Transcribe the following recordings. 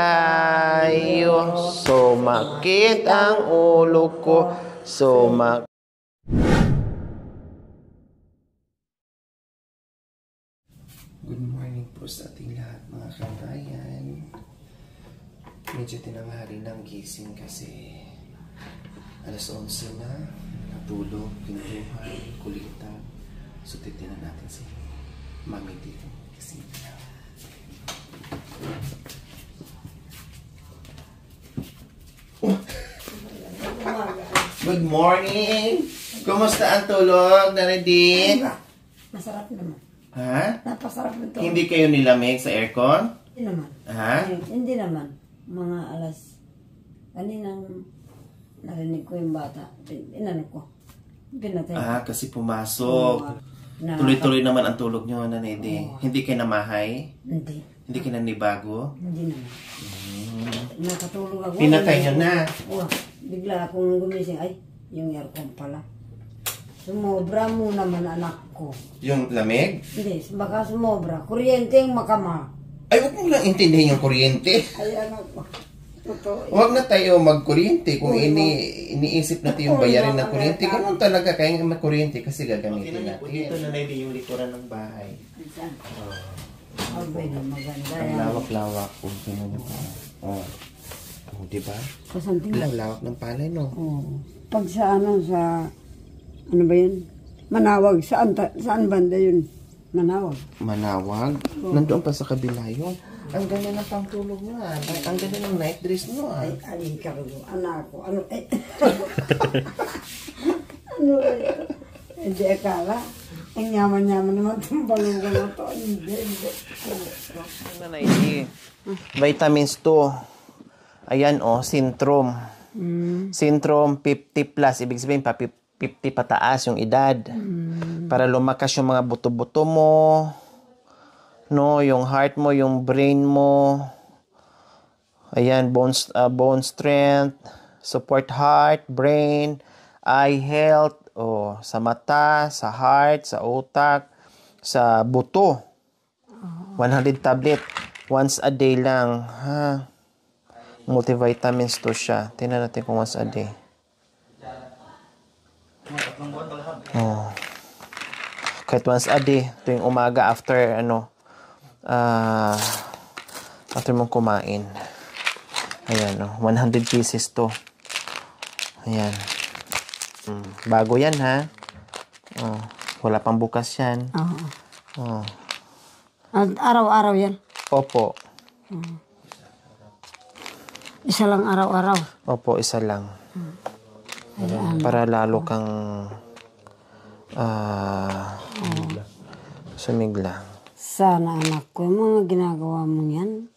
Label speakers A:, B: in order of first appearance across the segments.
A: Ayo, sumakit ang ulo ko. Sumak... Good morning po sa ating lahat mga kabayan. Medyo tinanghali ng gising kasi alas 11 na. Natulog, pinuluhan, kulitan. So titinan natin si Mami dito. Gising na. Good morning! Kumusta ang tulog, Naradine?
B: Masarap naman.
A: Ha?
B: Napasarap nito.
A: Hindi kayo nilamig sa aircon?
B: Hindi naman.
A: Ha?
B: Hindi naman. Mga alas... Kaninang narinig ko yung bata. Inano ko. Pinatay.
A: Ah, kasi pumasok. Tuloy-tuloy naman ang tulog nyo, Nanay Di. Hindi kayo namahay?
B: Hindi.
A: Hindi kayo nanibago?
B: Hindi naman. Nakatulog ako.
A: Pinatay nyo na.
B: Oo. Bigla akong gumising. Ay, yung aircon pala. Sumobra mo naman anak ko.
A: Yung lamig?
B: Hindi, baka sumobra. Kuryente yung makama.
A: Ay, huwag mo lang intindihin yung kuryente.
B: Ay, anak ko. Totoo.
A: Huwag na tayo magkuryente kung ini iniisip natin yung bayarin ng kuryente. Ganun talaga kaya nga magkuryente kasi gagamitin natin. Dito na yung likuran ng bahay.
B: Saan? Oh, maganda
A: Ang
B: yan.
A: lawak-lawak. Kung sino nyo pa. Oh. Oh, di ba?
B: Kasanting
A: Ang lawak ng palay, no?
B: Oo. Pag sa ano, sa, ano ba yun? Manawag, saan, ta- saan banda yun? Manawag.
A: Manawag. Nandoon pa sa kabila yun. Ang ganda ng pangtulog nyo, ah. Ang, ang ganda ng night dress nyo, ah.
B: Ay, alin ka rin. Anak ko, ano, eh. ano, eh. Hindi akala. Ang yaman-yaman naman itong balugan na to. Hindi, hindi.
A: Nanay, Vitamins 2. Ayan, oh, Syntrom.
B: Mm.
A: Syndrome 50 plus. Ibig sabihin pa, 50 pataas yung edad. Para lumakas yung mga buto-buto mo. No, yung heart mo, yung brain mo. Ayan, bones, uh, bone strength. Support heart, brain, eye health. Oh, sa mata, sa heart, sa utak, sa buto. 100 tablet. Once a day lang. Ha? Multivitamins to siya. Tingnan natin kung once a day. Oh. Kahit once a day, tuwing umaga after ano, ah, after mong kumain. Ayan, oh, 100 pieces to. Ayan. Mm, bago yan, ha? Oh, wala pang bukas yan.
B: Oo.
A: Oh.
B: Araw-araw yan.
A: Opo.
B: Isa lang araw-araw.
A: Opo, isa lang. Para lalo kang ah sumigla.
B: Sana anak ko, yung mga ginagawa mo yan,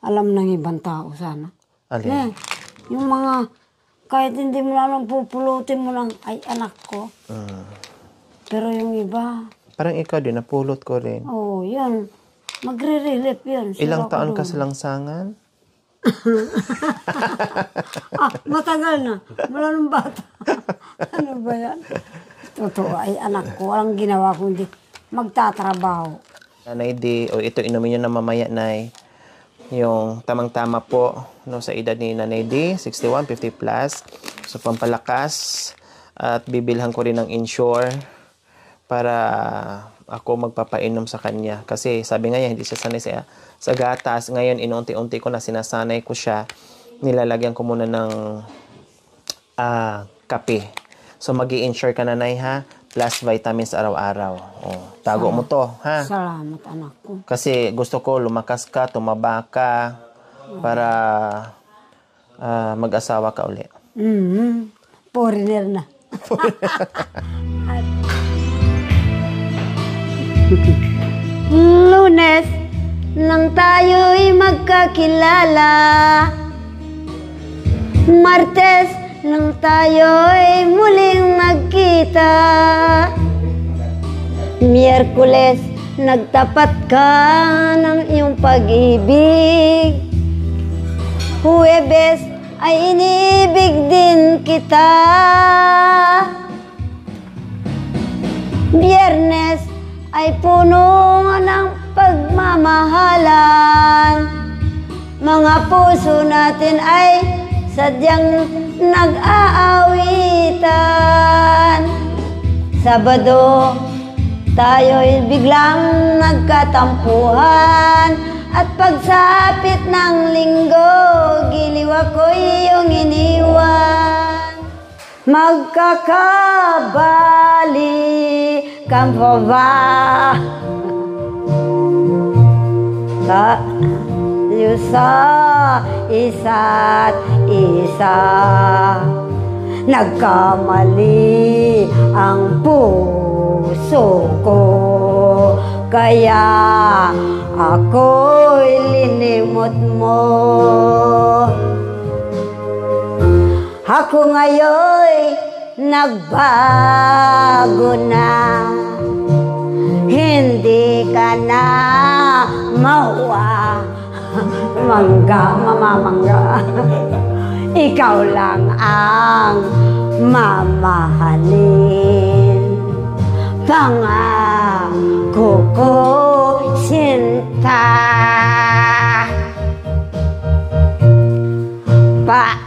B: alam ng ibang tao sana.
A: Alin?
B: Eh, yung mga, kahit hindi mo lang pupulutin mo lang, ay anak ko.
A: Mm.
B: Pero yung iba,
A: Parang ikaw din, napulot ko rin.
B: oh, yun. Magre-relief yun.
A: Ilang taon ka sa langsangan?
B: Ah, matagal na. Mula nung bata. ano ba yan? Totoo, ay anak ko, walang ginawa kundi magtatrabaho.
A: Nanay di, o ito inumin nyo na mamaya, Nay. Yung tamang-tama po no, sa edad ni Nanay di, 61, 50 plus. So, pampalakas. At bibilhan ko rin ng insure para ako magpapainom sa kanya. Kasi sabi nga niya, hindi siya sanay sa, sa gatas. Ngayon, inunti-unti ko na sinasanay ko siya. Nilalagyan ko muna ng ah, kape. So, mag insure ka na, Nay, ha? Plus vitamins araw-araw. Oh, tago mo to, ha?
B: Salamat anak ko.
A: Kasi gusto ko lumakas ka, tumaba ka, para ah, mag-asawa ka uli.
B: Mm-hmm. Foreigner na. Lunes nang tayo'y magkakilala. Martes nang tayo'y muling magkita. Miyerkules nagtapat ka ng iyong pag-ibig. Huwebes ay inibig din kita. Biyernes ay puno ng pagmamahalan. Mga puso natin ay sadyang nag-aawitan. Sabado, tayo'y biglang nagkatampuhan. At pagsapit ng linggo, giliw ako'y iyong iniwan. Magkakabali ka pa ba? Tayo sa isa't isa. Nagkamali ang puso ko. Kaya ako'y linimot mo. Ako ngayon'y nagbago na Hindi ka na mawa. Mangga, mamamangga. Ikaw lang ang mamahalin. Pangako ko sinta. Pa,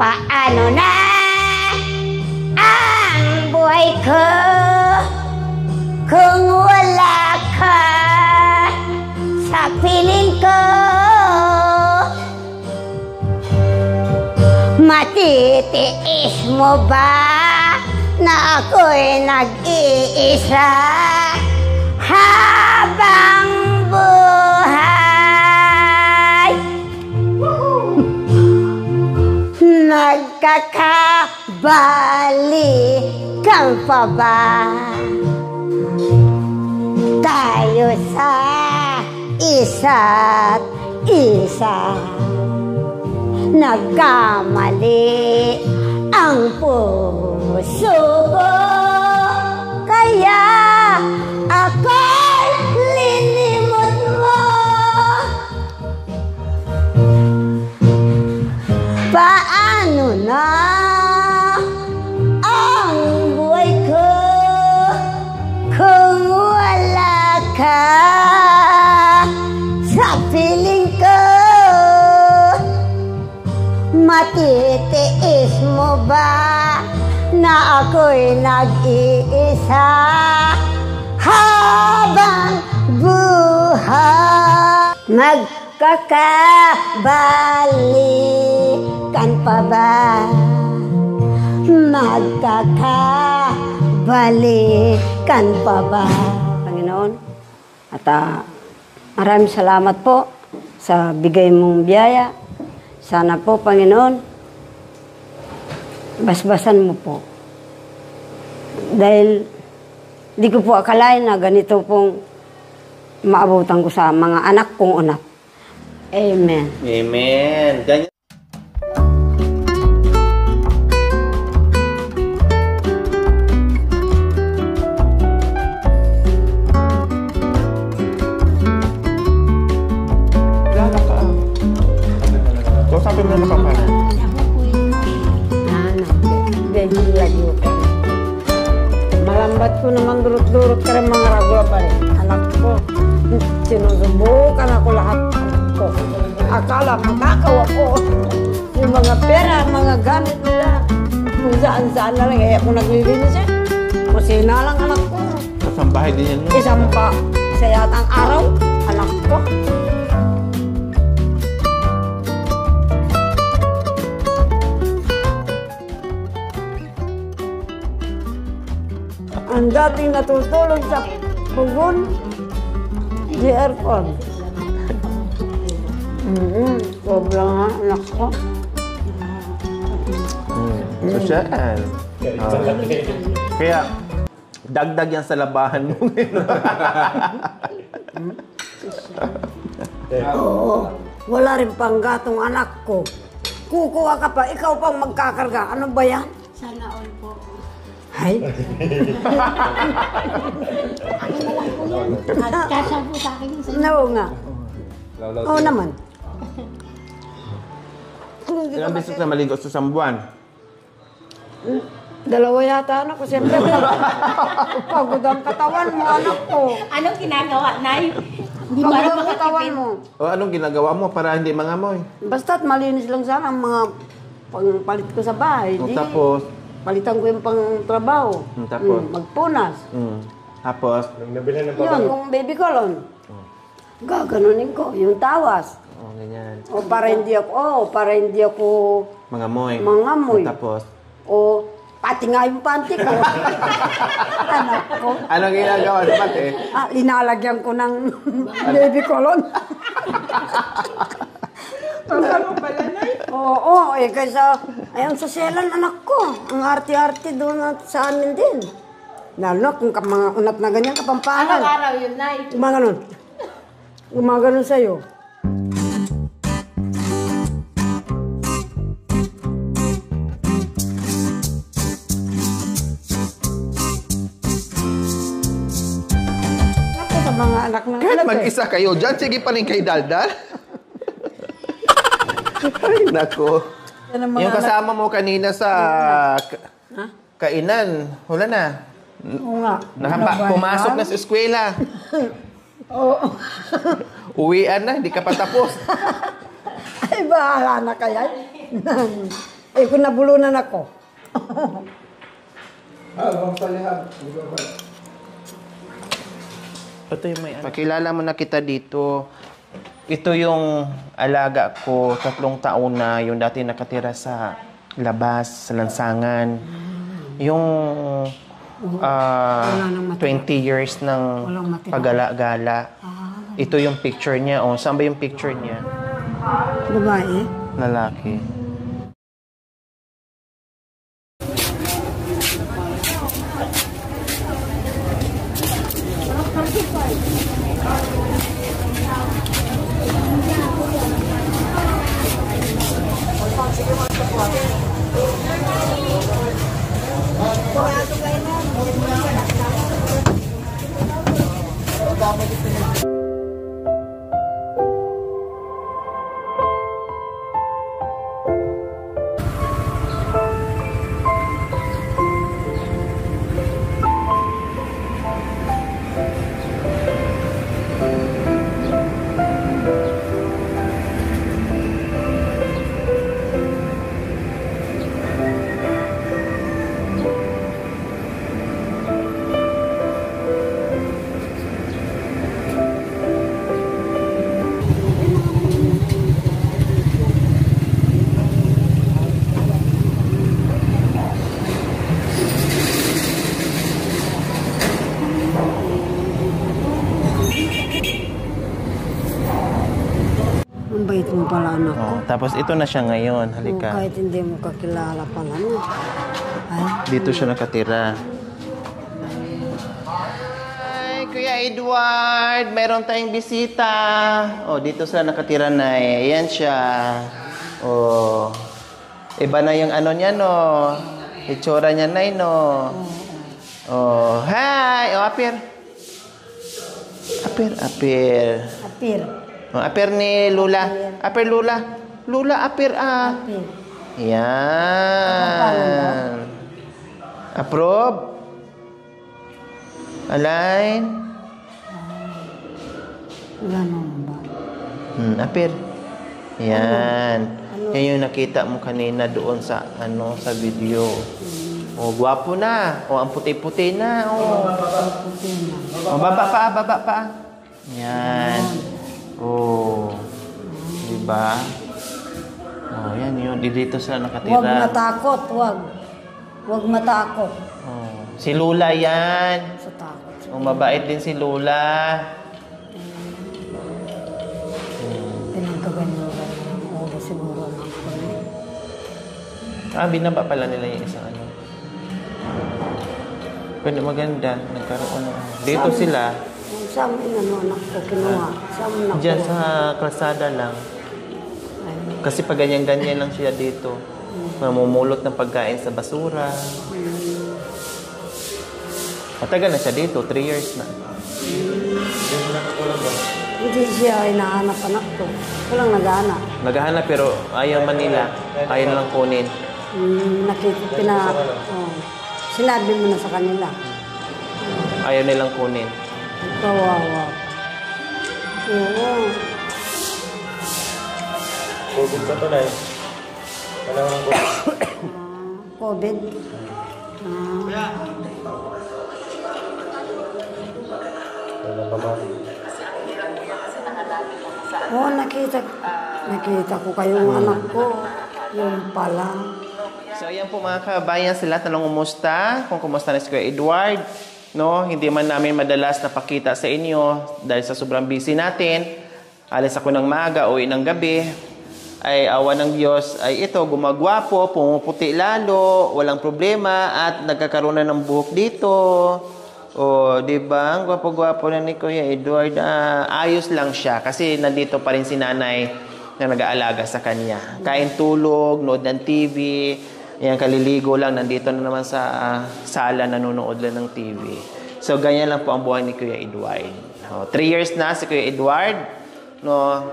B: paano na ang buhay ko kung wala sa piling ko? Matitiis mo ba na ako'y nag-iisa habang buhay? Nagkakabalikan pa ba tayo sa isa't isa? Nagkamali ang puso ko Kaya ako'y linimot mo Paano na mo ba na ako'y nag-iisa habang buhay? Magkakabalikan pa ba? Magkakabalikan pa ba? Panginoon, at ah, maraming salamat po sa bigay mong biyaya. Sana po, Panginoon, basbasan mo po. Dahil di ko po akalain na ganito pong maabutan ko sa mga anak kong anak. Amen.
A: Amen. Ganyan.
B: Eh, ako naglilinis eh. Masina lang anak ko.
A: Sa bahay din yan. no?
B: Isang pa sa yatang araw, anak ko. Ang dating natutulog sa pugon, di aircon. Mm-hmm. Sobrang nga, anak ko.
A: Mm. Social. Ah. Kaya, dagdag yan sa labahan mo.
B: Oo. Wala rin pang gatong anak ko. Kukuha ka pa, ikaw pang magkakarga. Ano ba yan?
C: Sana all po.
B: Hay,
C: At kasya po sa akin yung sa
B: Oo nga. Oo naman.
A: Ilang beses na maligo sa isang buwan?
B: Dalawa yata anak ko. Siyempre, pag- pagod ang katawan mo, anak ko.
C: Anong ginagawa, Nay? Hindi
B: Pagod ang katawan mo.
A: O anong ginagawa mo para hindi mangamoy?
B: Basta't malinis lang sana ang mga pangpalit ko sa bahay.
A: O
B: Di,
A: tapos,
B: palitan ko yung pang trabaho.
A: Mm, tapos?
B: magpunas.
A: mm, tapos,
B: Yun, yung baby colon. Gaganunin ko, yung tawas.
A: o ganyan,
B: O para hindi ako, oh, para hindi ako,
A: mangamoy.
B: Mangamoy.
A: O tapos,
B: o pati nga yung panty ko. Anak ko.
A: anong ginagawa sa pati?
B: Ah, linalagyan ko ng baby colon. Oo, oo, eh, kaysa, ayun sa selan, anak ko. Ang arte-arte doon at sa amin din. Lalo na kung ka, mga unat na ganyan,
C: Anong
B: kapampangan.
C: araw yun, Nay?
B: Gumaganon. Gumaganon sa'yo. Anak ng
A: Kahit
B: anak eh.
A: mag-isa kayo dyan, sige pa rin kay Daldal. Ay, nako. Yung
B: anak.
A: kasama mo kanina sa ka- kainan, wala na.
B: Oo nga.
A: Nakapa,
B: Ano
A: pumasok na sa eskwela.
B: Oo.
A: Uwian na, hindi ka pa tapos.
B: Ay, bahala na kaya. eh, kung nabulunan ako.
A: Ito yung may Pakilala mo na kita dito. Ito yung alaga ko, tatlong taon na, yung dati nakatira sa labas, sa lansangan. Yung ah,
B: nang matira.
A: 20 years ng pagala-gala. Ito yung picture niya. Oh, saan ba yung picture niya?
B: Babae.
A: Lalaki. Tapos ito na siya ngayon.
B: Oh,
A: Halika.
B: kahit hindi mo kakilala pala, no? Ay,
A: Dito siya nakatira. Hi, Kuya Edward! Meron tayong bisita. Oh, dito sa nakatira na eh. Ayan siya. Oh. Iba na yung ano niya, no? Itsura niya na, no? Oh, hi! Oh, apir. Apir, apir.
B: apir.
A: Oh, apir ni Lula. Apir Lula. Lula, apir ah.
B: Apir.
A: Yan. Approve? Align?
B: Wala naman ba?
A: Hmm, apir. Yan. Yan yung nakita mo kanina doon sa ano sa video. Oh, gwapo na. Oh, ang puti-puti na. Oh. Oh, baba pa, baba pa. Yan. Oh. Di ba? Oh, yan yun. Di Dito sila
B: Huwag
A: nakatira.
B: matakot, huwag. Huwag matakot
A: Oh. Si Lula yan.
B: sa takot.
A: Oh, mabait din si Lula.
B: Pinagkaganyan ka ang ulo siguro ng.
A: Ah, binaba pala nila yung isang ano. Pwede maganda. Nagkaroon ng... Dito sila.
B: Sa amin, ano, anak ko, kinuha. Sa amin, nakuha.
A: Diyan sa kalsada lang.
B: Ay,
A: Kasi pag ganyan-ganyan lang siya dito. Mamumulot ng pagkain sa basura. Matagal na siya dito. Three years na.
B: Hindi siya hinahanap anak ko. Walang naghahanap.
A: Naghahanap pero ayaw man nila. Ayaw lang kunin.
B: Mm, nakita, pina, oh, sinabi mo na sa kanila.
A: Ayaw nilang kunin.
B: Kawawa.
D: COVID pa to na eh. Kailangan ng COVID.
B: COVID. Ah,
D: Wala pa man.
B: Oo, nakita, nakita ko kayong anak ko. Yung pala.
A: So ayan po mga kabayan sila tanong kumusta, kung kumusta na si Kuya Edward. No, hindi man namin madalas napakita sa inyo dahil sa sobrang busy natin. Alis ako ng maaga, uwi ng gabi. Ay awa ng Diyos ay ito, gumagwapo, pumuputi lalo, walang problema at nagkakaroon na ng buhok dito. O, di ba? Ang gwapo-gwapo na ni Kuya Edward. Ah, ayos lang siya kasi nandito pa rin si nanay na nag-aalaga sa kanya. Kain tulog, nood ng TV, yan, kaliligo lang, nandito na naman sa ah, sala, nanonood lang ng TV. So, ganyan lang po ang buhay ni Kuya Edward. Oh, three years na si Kuya Edward, no?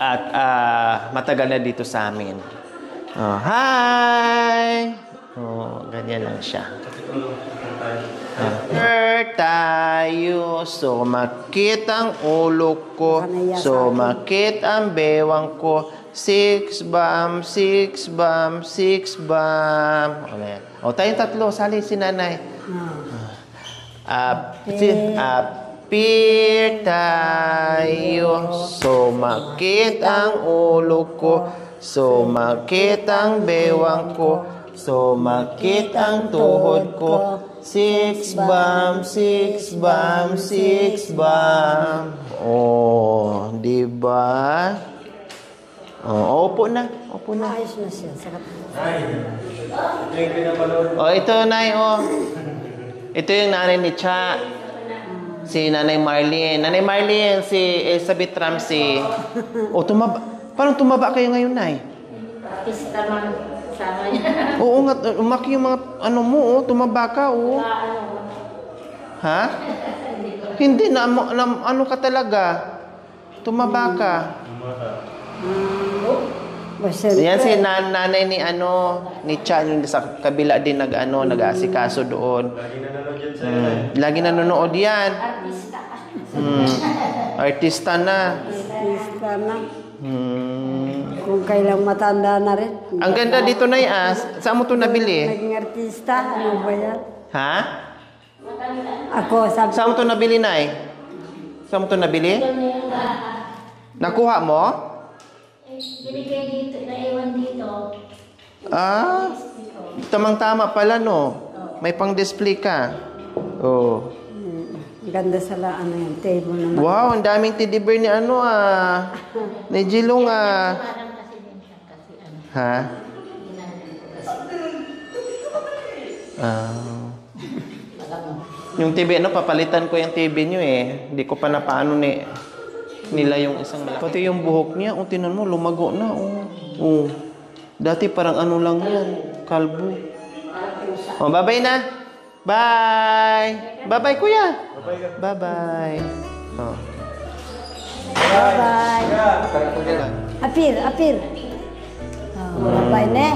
A: At ah, matagal na dito sa amin. Oh, hi! Oh, ganyan lang siya. Hurt tayo, sumakit ang ulo ko, sumakit ang bewang ko. Six bam, six bam, six bam. O, yan. o tayong tatlo, sali si nanay. Api, apir tayo, sumakit ang ulo ko, sumakit ang bewang ko, sumakit ang tuhod ko. Six bam, six bam, six bam. Oh, di ba? Oh, opo na, opo na.
B: Ayos na siya. Sarap.
D: Yung pinapanood.
A: Oh, ito, Nay, oh. Ito yung nanay ni Cha. Si Nanay Marlene. Nanay Marlene, si Elizabeth Ramsey. Oh, tumaba. Parang tumaba kayo ngayon, Nay.
C: Pista man sama niya.
A: Oo nga, umaki yung mga ano mo, oh. Tumaba ka, oh. Ha? Hindi, na, na, ano ka talaga? Tumaba ka.
B: Basta,
A: Yan si nan nanay ni ano, ni Cha, yung sa kabila din nag ano, nag-aasikaso doon.
D: Lagi na nanood yan sa
A: Hmm. Lagi nanonood yan. Hmm. Artista na.
B: artista na.
A: Hmm.
B: Kung kailang matanda na rin.
A: Ang ganda dito na as. Saan mo to nabili?
B: Naging artista, ano ba yan?
A: Ha?
B: Ako, sabi
A: Saan mo to nabili, Nay? Saan mo to nabili? Nakuha mo?
C: Binigay dito, naiwan dito.
A: Ah, tamang-tama pala, no? May pang-display ka. Oh.
B: Ganda sa la, ano yan, table naman.
A: Wow, ang daming teddy bear ni ano ah. Ni Jilong ah.
C: Parang kasi kasi ano.
A: Ha? Ah. Yung TV, ano, papalitan ko yung TV nyo eh. Hindi ko pa napaano ni nila yung isang malaki. Pati yung buhok niya, oh, tinan mo, lumago na, oh. Oh. Dati parang ano lang yan, kalbo. Oh, bye-bye na. Bye! Bye-bye, kuya. Bye-bye. Oh.
B: Bye-bye. Apir, apir. Oh, bye-bye, ne?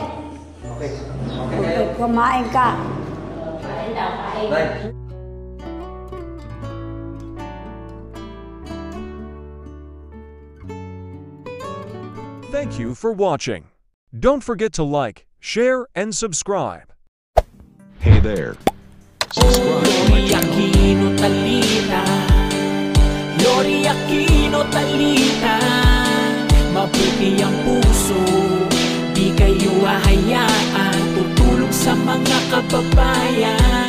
D: Okay.
B: Okay, kumain ka.
D: Bye.
E: Thank you for watching. Don't forget to like, share, and subscribe.
F: Hey there. Subscribe to my channel.
G: Aquino Talita Yori Aquino Talita Mabuti ang puso Di kayo hahayaan Tutulong sa mga kababayan